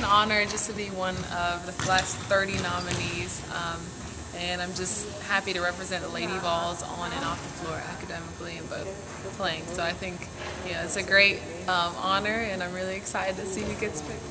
an honor just to be one of the last 30 nominees. Um, and I'm just happy to represent the Lady Vols on and off the floor academically and both playing. So I think, you it's a great um, honor, and I'm really excited to see who gets picked.